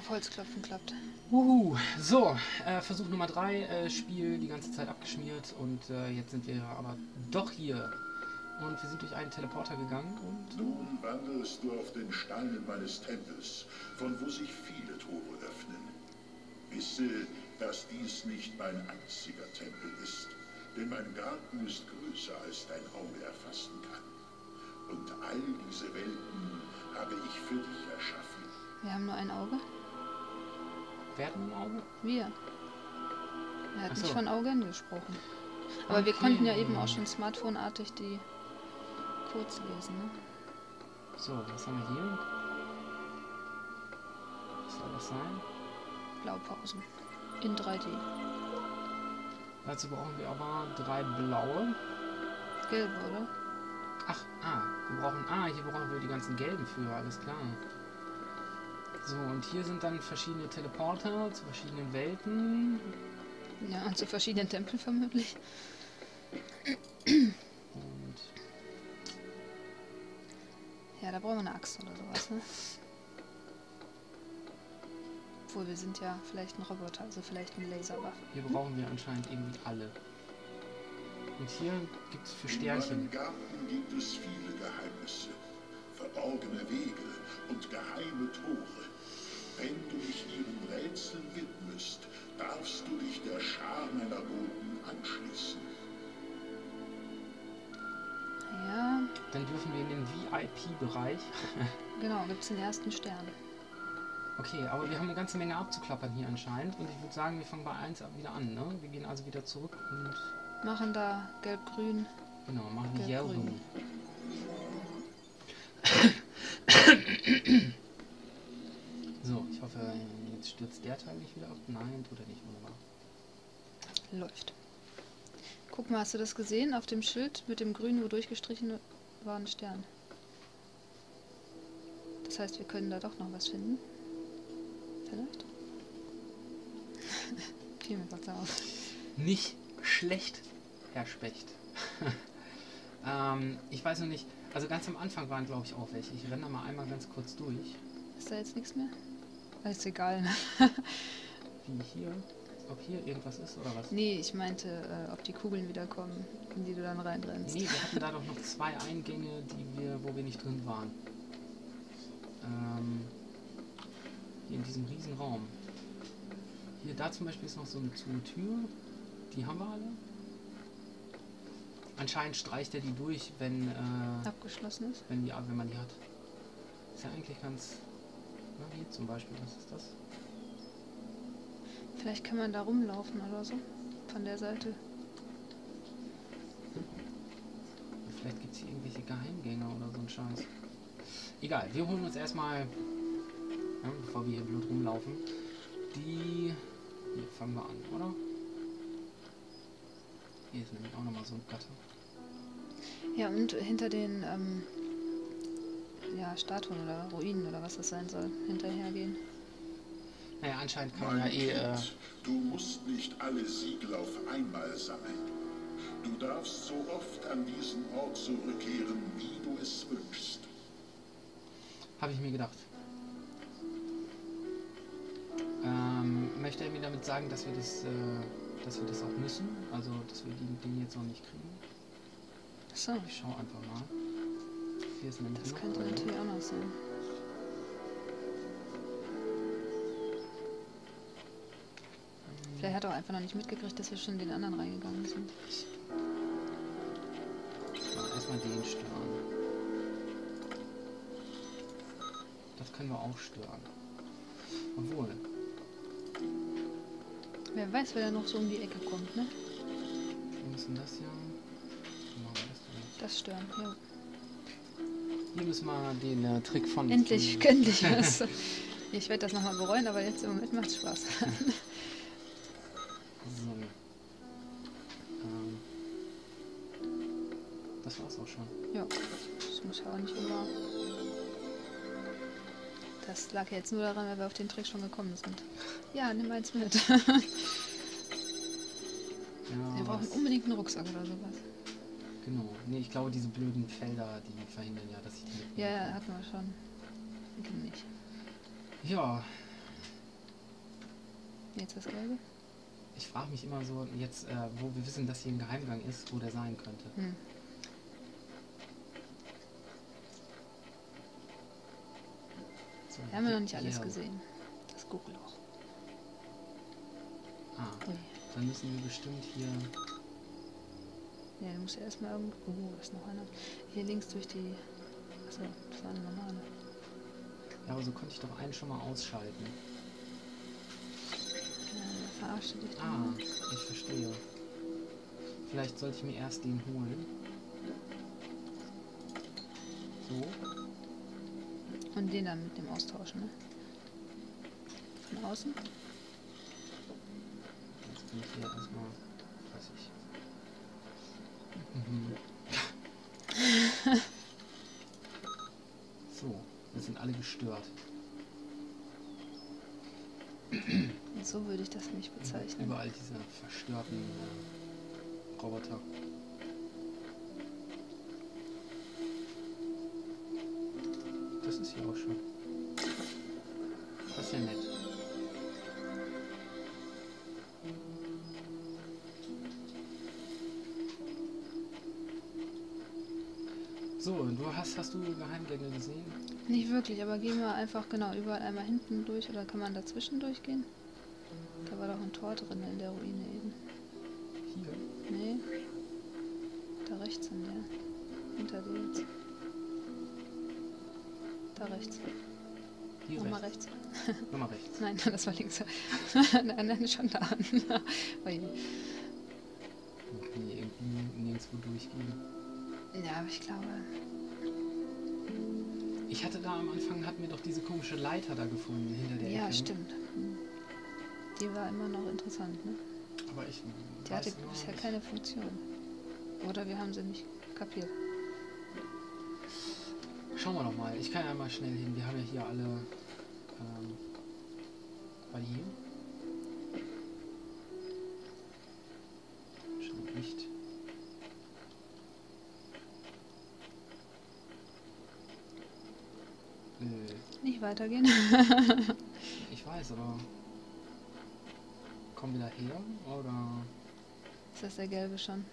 auf Holzklopfen klappt. Uhu. So, äh, Versuch Nummer 3, äh, Spiel die ganze Zeit abgeschmiert und äh, jetzt sind wir aber doch hier. Und wir sind durch einen Teleporter gegangen und... Nun wandelst du auf den Steinen meines Tempels, von wo sich viele Tore öffnen. Wisse, dass dies nicht mein einziger Tempel ist, denn mein Garten ist größer, als dein Auge erfassen kann. Und all diese Welten habe ich für dich erschaffen. Wir haben nur ein Auge. Hat ein Auge? Wir. Er hat Ach nicht so. von Augen gesprochen. Aber wir Okay. konnten ja eben auch schon smartphoneartig die Codes lesen, ne? So, was haben wir hier? Was soll das sein? Blaupausen. In 3D. Dazu brauchen wir aber drei blaue. Gelbe, oder? Ach, ah, wir brauchen, ah, hier brauchen wir die ganzen gelben für, alles klar. So, und hier sind dann verschiedene Teleporter zu verschiedenen Welten. Ja, und zu verschiedenen Tempeln vermutlich. Und Ja, da brauchen wir eine Axt oder sowas, ne? Obwohl, wir sind ja vielleicht ein Roboter, also vielleicht eine Laserwaffe. hier brauchen wir anscheinend irgendwie alle. Und hier gibt es für In Sternchen. meinem Garten gibt es viele Geheimnisse, verborgene Wege und geheime Tore. Wenn du dich ihren Rätseln widmest, darfst du dich der Schar meiner Boten anschließen. Ja, Dann dürfen wir in den VIP-Bereich. genau, gibt's den ersten Stern. Okay, aber wir haben eine ganze Menge abzuklappern hier anscheinend. Und ich würde sagen, wir fangen bei 1 ab wieder an. Ne? Wir gehen also wieder zurück und Machen da gelb-grün. genau, machen Gelb, Yellow. grün. Ich hoffe, jetzt stürzt der Teil nicht wieder ab. Nein, tut er nicht. Wunderbar. Läuft. Guck mal, hast du das gesehen? Auf dem Schild mit dem Grün, wo durchgestrichen war ein Stern. Das heißt, wir können da doch noch was finden. Vielleicht? Fiel mir gerade auf. Nicht schlecht, Herr Specht. ähm, ich weiß noch nicht. Also ganz am Anfang waren, glaube ich, auch welche. Ich renne da mal einmal ganz kurz durch. Ist da jetzt nichts mehr? Ist egal? Wie hier. Ob hier irgendwas ist oder was? Nee, ich meinte, äh, ob die Kugeln wiederkommen, in die du dann reinrennst. Nee, wir hatten da doch noch zwei Eingänge, die wir, wo wir nicht drin waren. Ähm, hier in diesem riesen Raum. Hier, da zum Beispiel ist noch so eine, so eine Tür. Die haben wir alle. Anscheinend streicht er die durch, wenn, äh, Abgeschlossen ist. wenn, die, wenn man die hat. Ist ja eigentlich ganz... Hier zum Beispiel, was ist das? Vielleicht kann man da rumlaufen oder so. Von der Seite. Vielleicht gibt es hier irgendwelche Geheimgänge oder so ein Scheiß. Egal, wir holen uns erstmal, ja, bevor wir hier blöd rumlaufen, die. Hier fangen wir an, oder? Hier ist nämlich auch nochmal so ein Gatter. Ja, und hinter den ähm, ja, Statuen oder Ruinen oder was das sein soll, hinterhergehen. Naja, anscheinend kann man ja eh. Äh, du musst nicht alle Siegel auf einmal sammeln. Du darfst so oft an diesen Ort zurückkehren, wie du es wünschst. Habe ich mir gedacht. Ähm, möchte er mir damit sagen, dass wir das, äh, dass wir das auch müssen? Also, dass wir die Dinge jetzt noch nicht kriegen? So, Ich schau einfach mal. Hier ist nämlich das noch könnte eine. natürlich auch noch sein. Vielleicht hat er auch einfach noch nicht mitgekriegt, dass wir schon in den anderen reingegangen sind. Ja, erstmal den stören. Das können wir auch stören. Obwohl, Wer weiß, wer da noch so um die Ecke kommt, ne? wir müssen das denn? Das stören, ja. Hier müssen wir den äh, Trick von. Endlich, endlich was. Ich werde das nochmal bereuen, aber jetzt im Moment macht Spaß. So. Ähm, das war's auch schon. ja, das muss ja auch nicht immer. Das lag ja jetzt nur daran, weil wir auf den Trick schon gekommen sind. Ja, nimm eins mit. Ja, Wir brauchen unbedingt einen Rucksack oder sowas. Genau. Nee, ich glaube, diese blöden Felder, die verhindern ja, dass ich die. Ja, ja, hatten wir schon. Bitte nicht. Ja, Jetzt das Gelbe. Ich frage mich immer so, jetzt, äh, wo wir wissen, dass hier ein Geheimgang ist, wo der sein könnte. Hm. So, Wir haben ja noch nicht alles gesehen. Das Guckloch. Ah, Ui. dann müssen wir bestimmt hier. Ja, du musst ja erstmal irgendwo. Oh, da ist noch einer. Hier links durch die. Achso, das war eine normale. Ja, aber so konnte ich doch einen schon mal ausschalten. Ja, der verarscht dich dann. Ah, ich verstehe. Vielleicht sollte ich mir erst den holen. So. Und den dann mit dem austauschen, ne? Von außen? Jetzt bin ich hier erstmal. Weiß ich. Mhm. so, wir sind alle gestört. So würde ich das nicht bezeichnen. Überall diese verstörten äh, Roboter. Das ist hier auch schon. Das ist ja nett. So, du hast, hast du Geheimgänge gesehen? Nicht wirklich, aber gehen wir einfach genau überall einmal hinten durch oder kann man dazwischen durchgehen? Da war doch ein Tor drin in der Ruine eben. Hier. Nee. Da rechts in der. Hinter dir jetzt. Da rechts. Hier Nochmal rechts. rechts. Nochmal rechts. Nein, das war links. nein, nein, schon da. Kann hier irgendwie nirgendwo durchgehen. Ja, aber ich glaube. Ich hatte da am Anfang, hatten wir doch diese komische Leiter da gefunden hinter der Ja, Ecke. stimmt. Die war immer noch interessant, ne? Aber ich Die hatte noch bisher keine Funktion. Oder wir haben sie nicht kapiert. Schauen wir doch mal. Ich kann ja mal schnell hin. Wir haben ja hier alle. Ähm, die hier? Nicht weitergehen. ich weiß, aber. Kommen wir da her? Oder. Ist das der gelbe schon?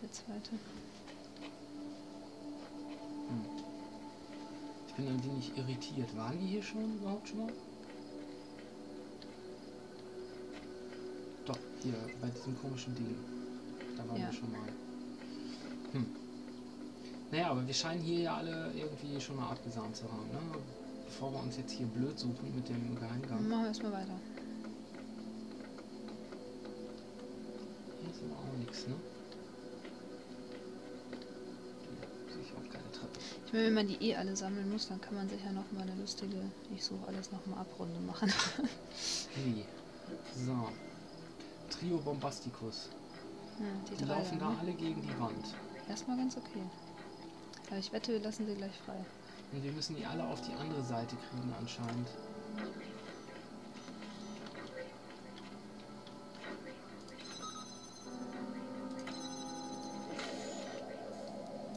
Der zweite. Ich bin ein wenig irritiert. Waren die hier schon überhaupt schon mal? Doch, hier bei diesem komischen Ding. Da waren Ja. wir schon mal. Hm. Naja, aber wir scheinen hier ja alle irgendwie schon mal abgesahnt zu haben, ne? Bevor wir uns jetzt hier blöd suchen mit dem Geheimgang. Machen wir erstmal weiter. Hier ist aber auch nichts, ne? Ich auch keine Treppe. Ich meine, wenn man die eh alle sammeln muss, dann kann man sicher noch mal eine lustige, ich suche alles noch mal Abrunde machen. Wie? So. Trio Bombasticus. ja, die Die drei laufen da ne? alle gegen die Wand. Erstmal ganz okay. Aber ich wette, wir lassen sie gleich frei. Und wir müssen die alle auf die andere Seite kriegen anscheinend.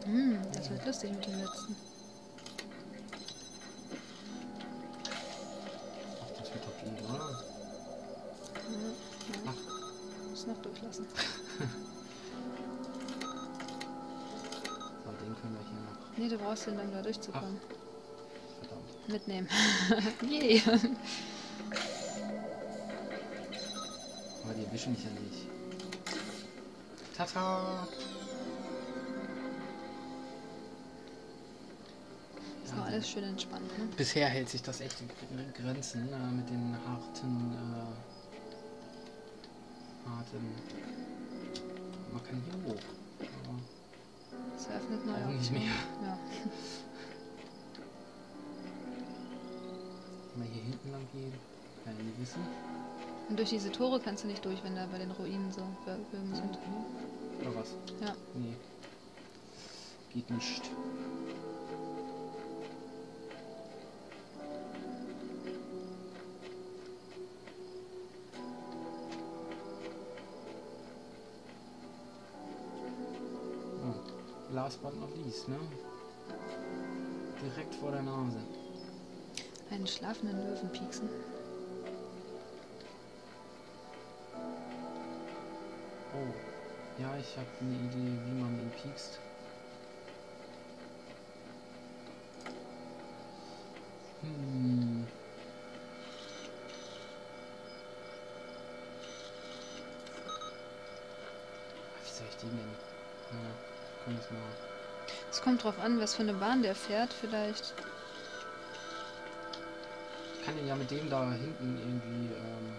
Hm, das wird lustig mit dem letzten. Nee, du brauchst den, um da durchzukommen. Verdammt. Mitnehmen. Yay! Aber die erwischen mich ja nicht. Tata! Ist noch alles schön entspannt, ne? Bisher hält sich das echt in Gr- Grenzen äh, mit den harten, äh, harten. Man kann hier hoch. Es eröffnet neue Auch nicht mehr. Ja. wir hier hinten lang gehen, kann nie wissen. Und durch diese Tore kannst du nicht durch, wenn da bei den Ruinen so Bö- Bögen sind. Oder was? Ja. Nee. Geht nicht. last but not least, ne? Direkt vor der Nase. Einen schlafenden Löwen pieksen. Oh, ja, ich habe eine Idee, wie man ihn piekst. Es kommt drauf an, was für eine Bahn der fährt. Vielleicht. Ich kann ihn ja mit dem da hinten irgendwie. Ähm,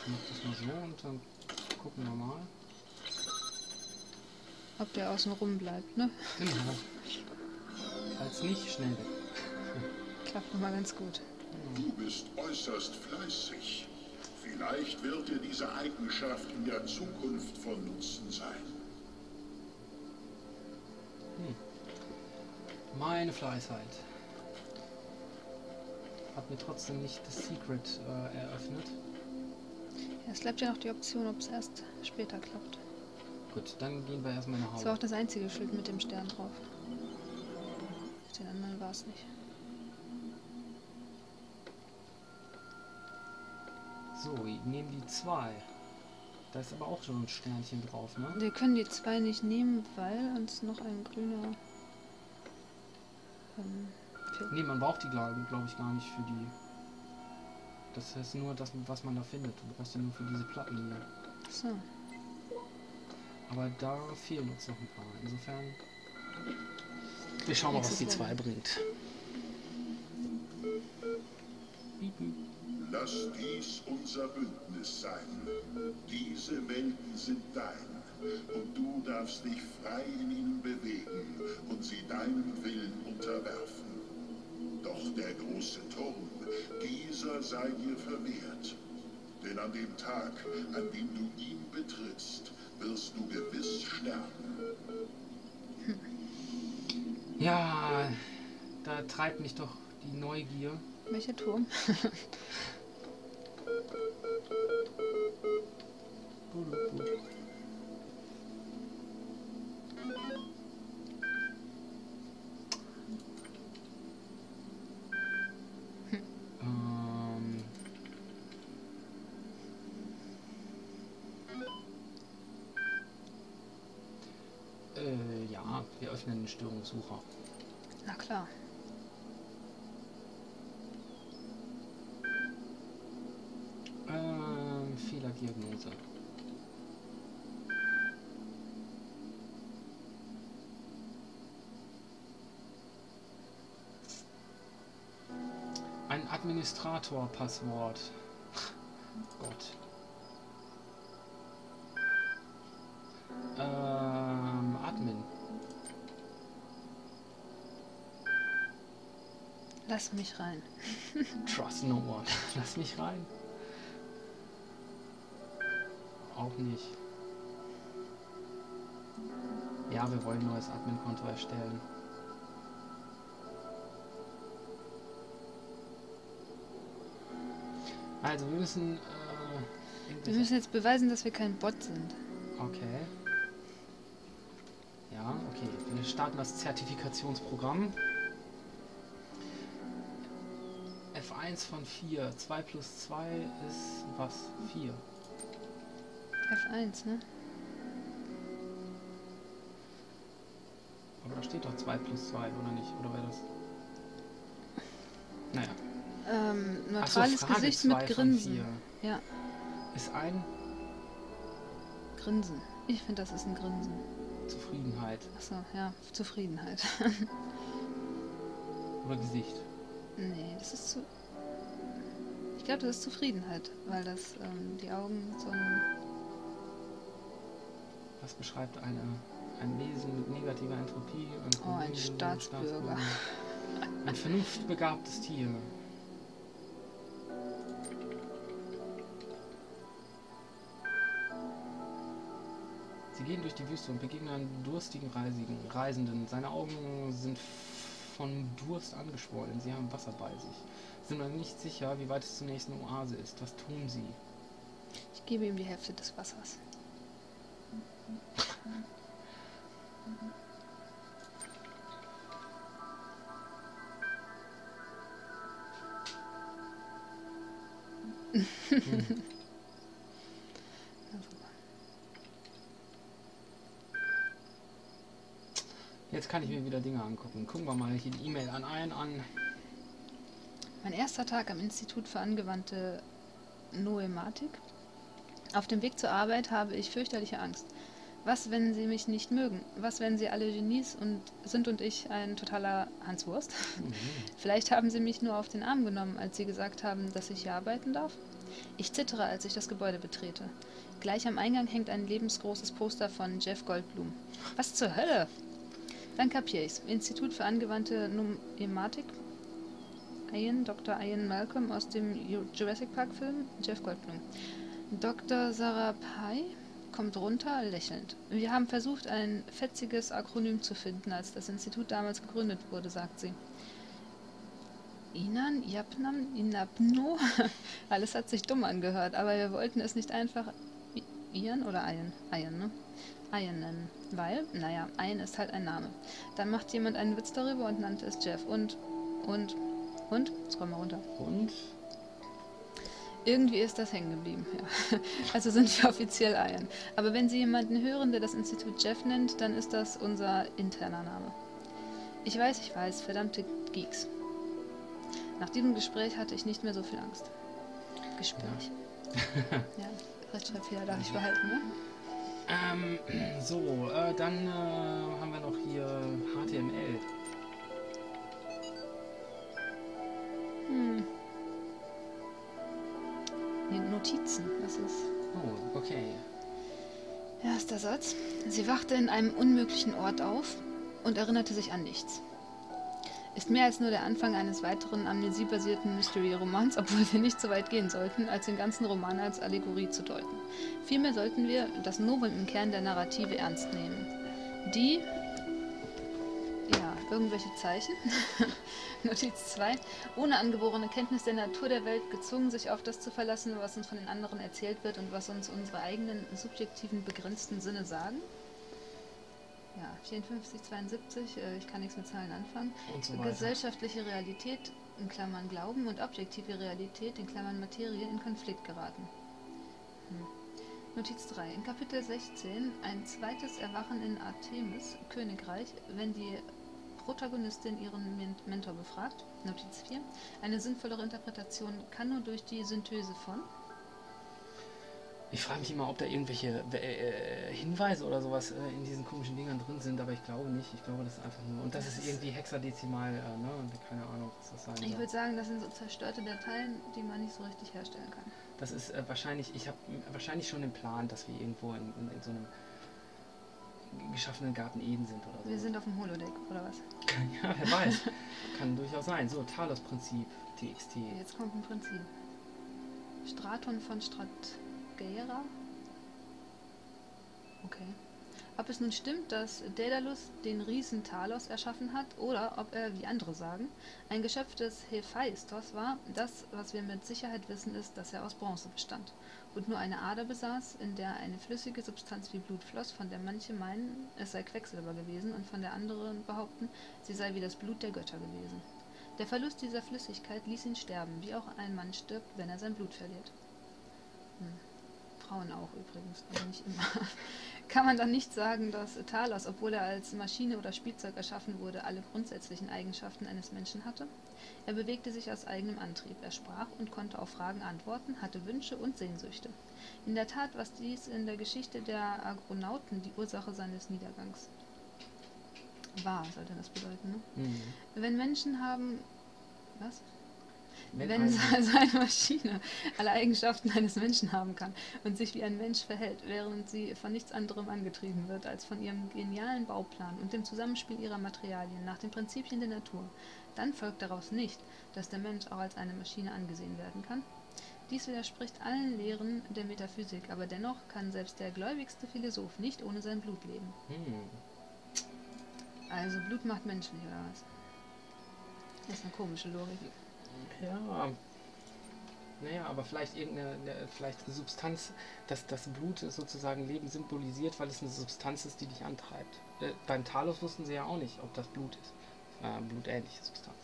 ich mach das mal so und dann gucken wir mal. Ob der außen rum bleibt, ne? Genau. Falls nicht, schnell weg. Klappt immer ganz gut. Du bist äußerst fleißig. Vielleicht wird dir diese Eigenschaft in der Zukunft von Nutzen sein. Meine Fleißheit. Hat mir trotzdem nicht das Secret äh, eröffnet. Ja, es bleibt ja noch die Option, ob es erst später klappt. Gut, dann gehen wir erstmal nach Das war auch Hause. das einzige Schild mit dem Stern drauf. Auf den anderen war es nicht. So, wir nehmen die zwei. Da ist aber auch schon ein Sternchen drauf, ne? Wir können die zwei nicht nehmen, weil uns noch ein grüner. Ähm, fehlt. Ne, man braucht die, glaube glaub ich, gar nicht für die. Das heißt nur das, was man da findet. Du brauchst die nur für diese Platten hier. So. Aber da fehlen uns noch ein paar. Insofern. Wir schauen mal, was die zwei bringt. Lass dies unser Bündnis sein. Diese Welten sind dein. Und du darfst dich frei in ihnen bewegen und sie deinem Willen unterwerfen. Doch der große Turm, dieser sei dir verwehrt. Denn an dem Tag, an dem du ihn betrittst, wirst du gewiss sterben. Ja, da treibt mich doch die Neugier. Welcher Turm? Störungssucher. Na klar. Ähm, Fehlerdiagnose. Ein Administrator-Passwort. Gott. Lass mich rein. Trust no one. Lass mich rein. Auch nicht. Ja, wir wollen ein neues Admin-Konto erstellen. Also, wir müssen. Äh, Wir müssen jetzt beweisen, dass wir kein Bot sind. Okay. Ja, okay. Wir starten das Zertifikationsprogramm. F1 von 4. 2 plus 2 ist was? 4. F1, ne? Aber da steht doch 2 plus 2, oder nicht? Oder wäre das? Naja. Ähm, so, neutrales Frage Gesicht mit Grinsen. Ja, Ist ein Grinsen. Ich finde, das ist ein Grinsen. Zufriedenheit Achso, ja, Zufriedenheit. oder Gesicht. nee, das ist zu. Ich glaube, das ist Zufriedenheit, weil das ähm, die Augen so ein. Was beschreibt eine, ein Wesen mit negativer Entropie? Ein, Oh, ein Staatsbürger. Ein vernunftbegabtes Tier. Sie gehen durch die Wüste und begegnen einen durstigen Reisigen, Reisenden. Seine Augen sind von Durst angeschwollen. Sie haben Wasser bei sich. Sind aber nicht sicher, wie weit es zur nächsten Oase ist. Was tun sie? Ich gebe ihm die Hälfte des Wassers. Jetzt kann ich mir wieder Dinge angucken. Gucken wir mal hier die E-Mail an einen an. Mein erster Tag am Institut für angewandte Noematik. Auf dem Weg zur Arbeit habe ich fürchterliche Angst. Was, wenn sie mich nicht mögen? Was, wenn sie alle Genies und sind und ich ein totaler Hanswurst? Mhm. Vielleicht haben sie mich nur auf den Arm genommen, als sie gesagt haben, dass ich hier arbeiten darf? Ich zittere, als ich das Gebäude betrete. Gleich am Eingang hängt ein lebensgroßes Poster von Jeff Goldblum. Was zur Hölle? Dann kapiere ich's. Institut für angewandte Noematik. Ian, Dr. Ian Malcolm aus dem Ju- Jurassic Park Film, Jeff Goldblum. Dr. Sarapay kommt runter, lächelnd. Wir haben versucht, ein fetziges Akronym zu finden, als das Institut damals gegründet wurde, sagt sie. Inan, Yapnam, Inapno. Alles hat sich dumm angehört, aber wir wollten es nicht einfach Ian oder Ian? Ian, ne? Ian nennen. Weil, naja, Ian ist halt ein Name. Dann macht jemand einen Witz darüber und nannte es Jeff. Und, und, und, jetzt kommen wir runter. Und Irgendwie ist das hängen geblieben, ja. Also sind wir offiziell Ian. Aber wenn Sie jemanden hören, der das Institut Jeff nennt, dann ist das unser interner Name. Ich weiß, ich weiß, verdammte Geeks. Nach diesem Gespräch hatte ich nicht mehr so viel Angst. Gespräch. Ja, Rechtschreibfehler darf ich behalten, ne? Ähm, so, äh, dann äh, haben wir noch hier HTML. Hm. Nee, Notizen, das ist. Oh, okay. Erster Satz. Sie wachte in einem unmöglichen Ort auf und erinnerte sich an nichts. Ist mehr als nur der Anfang eines weiteren amnesiebasierten Mystery-Romans, obwohl wir nicht so weit gehen sollten, als den ganzen Roman als Allegorie zu deuten. Vielmehr sollten wir das Novum im Kern der Narrative ernst nehmen. Die. Ja, irgendwelche Zeichen. Notiz 2. Ohne angeborene Kenntnis der Natur der Welt gezwungen, sich auf das zu verlassen, was uns von den anderen erzählt wird und was uns unsere eigenen subjektiven, begrenzten Sinne sagen. Ja, 54, 72, äh, ich kann nichts mit Zahlen anfangen. So. Gesellschaftliche Realität, in Klammern Glauben, und objektive Realität, in Klammern Materie, in Konflikt geraten. Hm. Notiz 3. In Kapitel 16 ein zweites Erwachen in Artemis, Königreich, wenn die Protagonistin ihren Men Mentor befragt. Notiz 4. Eine sinnvollere Interpretation kann nur durch die Synthese von. Ich frage mich immer, ob da irgendwelche äh, Hinweise oder sowas äh, in diesen komischen Dingern drin sind, aber ich glaube nicht. Ich glaube, das ist einfach nur. Und das ist irgendwie hexadezimal, äh, ne? Keine Ahnung, was das sein Ich soll. würde sagen, das sind so zerstörte Dateien, die man nicht so richtig herstellen kann. Das ist äh, wahrscheinlich, ich habe wahrscheinlich schon den Plan, dass wir irgendwo in, in, in so einem geschaffenen Garten Eden sind oder so. Wir sind auf dem Holodeck, oder was? ja, wer weiß. Kann durchaus sein. So, Talos-Prinzip, TXT. Jetzt kommt ein Prinzip. Straton von Stratgeira. Okay. Ob es nun stimmt, dass Daedalus den Riesen Talos erschaffen hat, oder ob er, wie andere sagen, ein Geschöpf des Hephaistos war, das, was wir mit Sicherheit wissen, ist, dass er aus Bronze bestand und nur eine Ader besaß, in der eine flüssige Substanz wie Blut floss, von der manche meinen, es sei Quecksilber gewesen und von der anderen behaupten, sie sei wie das Blut der Götter gewesen. Der Verlust dieser Flüssigkeit ließ ihn sterben, wie auch ein Mann stirbt, wenn er sein Blut verliert. Hm. Frauen auch übrigens, aber nicht immer. Kann man dann nicht sagen, dass Talos, obwohl er als Maschine oder Spielzeug erschaffen wurde, alle grundsätzlichen Eigenschaften eines Menschen hatte? Er bewegte sich aus eigenem Antrieb, er sprach und konnte auf Fragen antworten, hatte Wünsche und Sehnsüchte. In der Tat war dies in der Geschichte der Agronauten die Ursache seines Niedergangs. War, sollte das bedeuten, ne? Mhm. Wenn Menschen haben. Was? Wenn Wenn ein- also eine Maschine alle Eigenschaften eines Menschen haben kann und sich wie ein Mensch verhält, während sie von nichts anderem angetrieben wird als von ihrem genialen Bauplan und dem Zusammenspiel ihrer Materialien nach den Prinzipien der Natur, dann folgt daraus nicht, dass der Mensch auch als eine Maschine angesehen werden kann. Dies widerspricht allen Lehren der Metaphysik, aber dennoch kann selbst der gläubigste Philosoph nicht ohne sein Blut leben. Hm. Also Blut macht menschlich, oder was? Das ist eine komische Logik. Ja. Naja, aber vielleicht irgendeine ne, vielleicht eine Substanz, dass das Blut sozusagen Leben symbolisiert, weil es eine Substanz ist, die dich antreibt. Äh, beim Talos wussten sie ja auch nicht, ob das Blut ist. Äh, blutähnliche Substanz.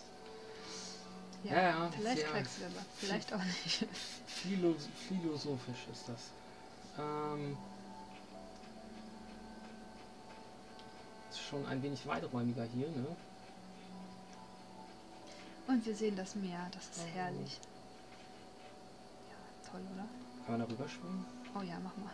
Ja, ja, vielleicht sehr- Quecksilber, vielleicht auch nicht. Philo philosophisch ist das. Ähm, schon ein wenig weiträumiger hier, ne? Und wir sehen das Meer, das ist Oh. herrlich. Ja, toll, oder? Kann man da rüber schwimmen? Oh ja, mach mal.